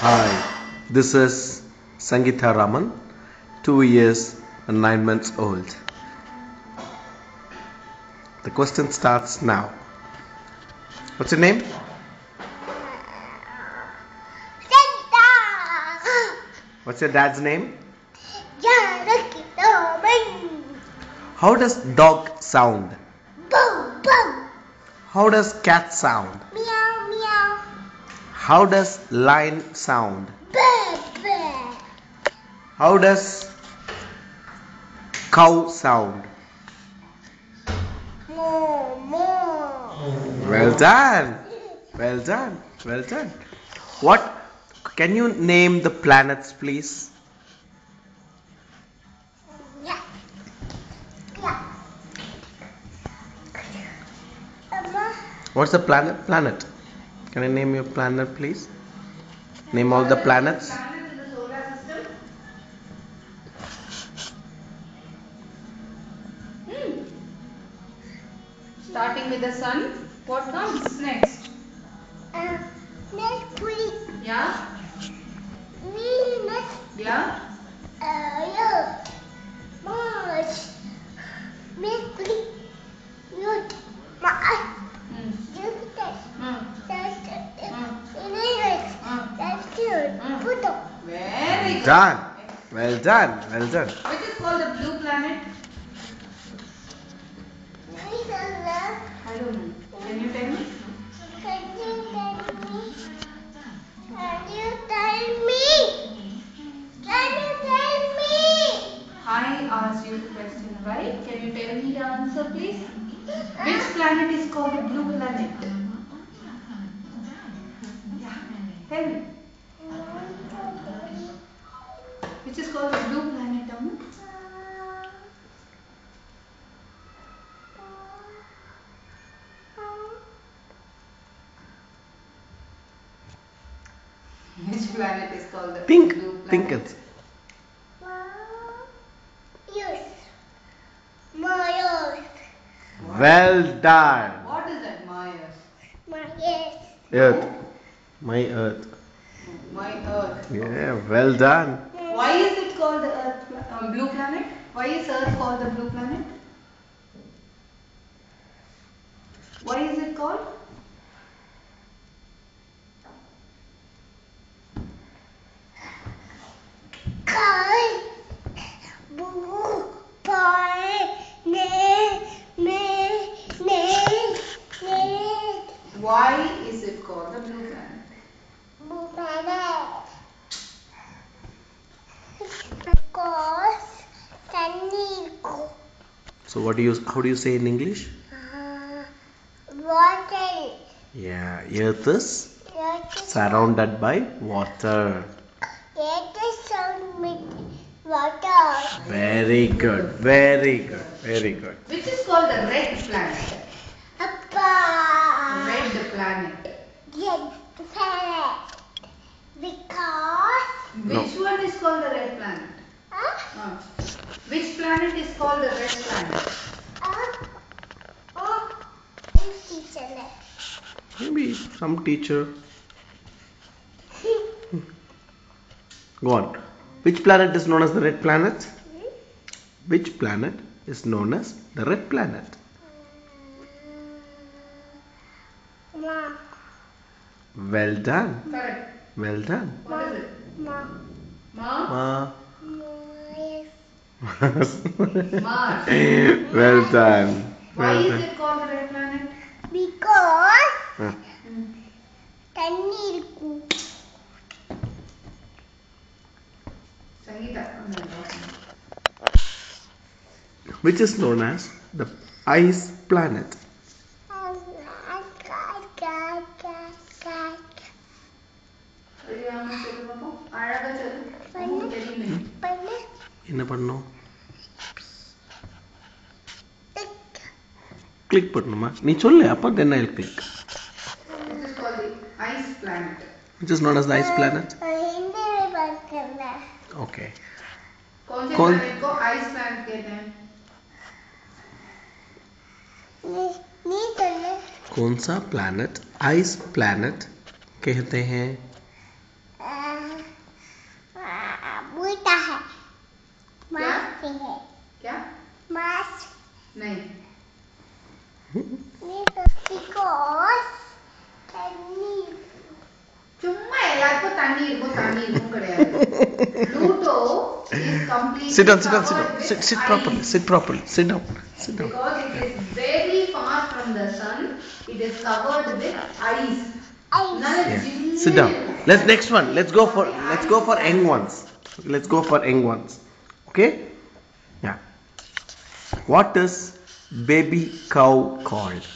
Hi, this is Sangita Raman, two years and nine months old. The question starts now. What's your name? Santa! What's your dad's name? How does dog sound? Bow, bow! How does cat sound? How does lion sound? How does cow sound? Well done. Well done. Well done. What? Can you name the planets, please? What's the planet? Planet. Can I name your planet, please? Name all the planets. Hmm. Starting with the sun, what comes next? Done. Well done. Well done. Which is called the blue planet? I don't. Can you tell me? Can you tell me? Can you tell me? Can you tell me? I asked you the question, right? Can you tell me the answer, please? Which planet is called the blue planet? Yeah. Tell me. Called the blue planet, Amma? Which planet is called the Think. blue planet? Think it. Yes. My earth. Well done. What is that, Mars? My yes. Earth. My Earth. My Earth. Yeah. Well done. Why is it called the Earth, um, blue planet? Why is Earth called the blue planet? Why is it called? So what do you? How do you say in English? Uh, water Yeah. Earth is surrounded by water. It is sound with water. Very good. Very good. Very good. Which is called the red planet. Appa. Red planet. Yes, planet. Because. No. Which one is called the red planet? Huh? Uh, which planet is called the red planet? Uh, oh, teacher. Maybe some teacher. Go on. Which planet is known as the red planet? Which planet is known as the red planet? Ma, Well done. Correct. Well done. What is it? ma, Ma? Ma. Mars. Mars. well done. Why Well is done. it called the red planet? Because Huh. தண்ணி இருக்கும் Sangeeta. Which is known as the ice planet. என்ன பண்ணணும் click பண்ணணுமா நீ சொல்லு அப்போ then I click This is called the ice planet. which is known as the ice planet ஹிந்தியில பார்க்கிறேன் okay कौन से कौन- planet को ice planet कहते हैं? நீ நீ சொல்லு कौन सा planet ice planet कहते हैं Sit down, sit down, sit down. Sit, sit properly, sit properly, sit down, sit down. Because it is very far from the sun, it is covered with ice. Yeah. Sit down. Let's next one. Let's go for let's go for eng ones. Let's go for eng ones. Okay? Yeah. What is baby cow called?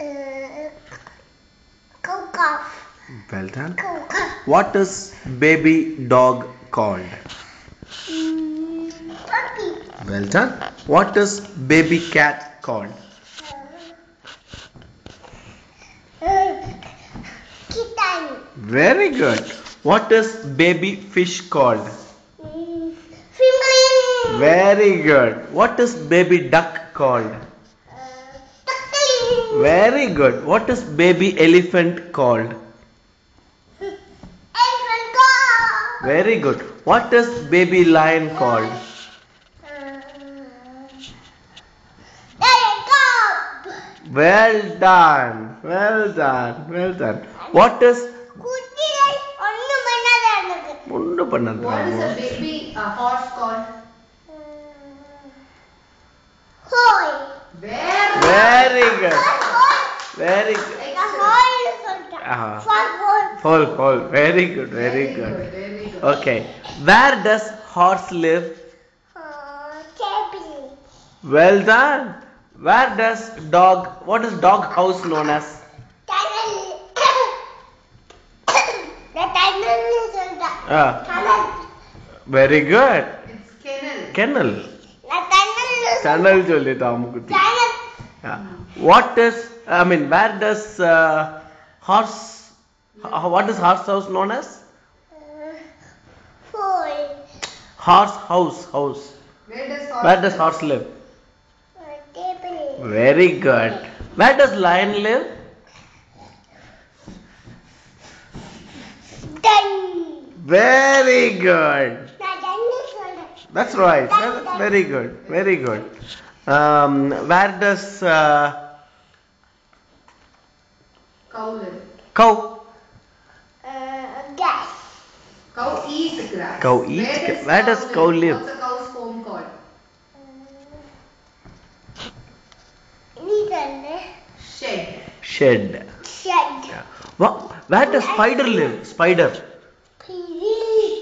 Uh, cow calf. Well done. Cow calf. What is baby dog called? Well done. What is baby cat called? kitten, Very good. What is baby fish called? fingerling, Very good. What is baby duck called? duckling, Very good. What is baby elephant called? elephant Very good. What is baby lion called? lion dog, Well done. Well done. Well done. What is குட்டியை ஒண்ணும் பண்ணாத எனக்கு ஒண்ணு பண்ணாத What is a baby uh, horse called? ஹோய் Very Very good. ஹோய் Very good. நான் ஹோய்னு சொல்லிட்டேன் ஆஹா. ஃபார் ஹோய் Full, full. Very good. Very good. Very good. Okay. Where does horse live? Table Well done. Where does dog? What is dog house known as? Tunnel நான் டனல்னு சொல்லிட்டேன் Ah, tunnel very good. It's kennel. Kennel. நான் டனல்னு Tunnel சொல்லிட்டா அம்முக்குட்டி. Tunnel Yeah. What is? I mean, where does uh, horse? uh, What is horse house known as? ஹோய் Horse house. House. Where does horse Where does horse live? Very good. Where does lion live? Very good. That's right. That's very good. Very good. Um, where does uh, cow live? Cow. Uh, grass. Cow eats grass. Cow eats. Where, where does cow live? Shed. Shed. Yeah. What, where does spider live? Spider.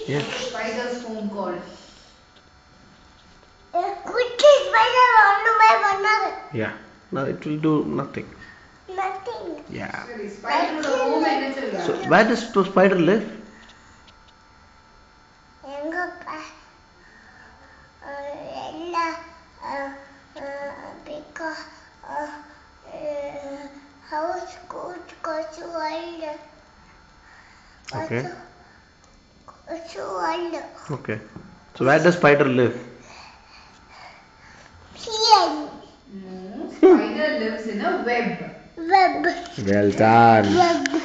Yeah. Spider's phone call. Yeah. No, it will do nothing. Nothing. Yeah. So where does spider live? Okay. Okay. So where does spider live? Here. No, spider lives in a web. Web. Well done. Web.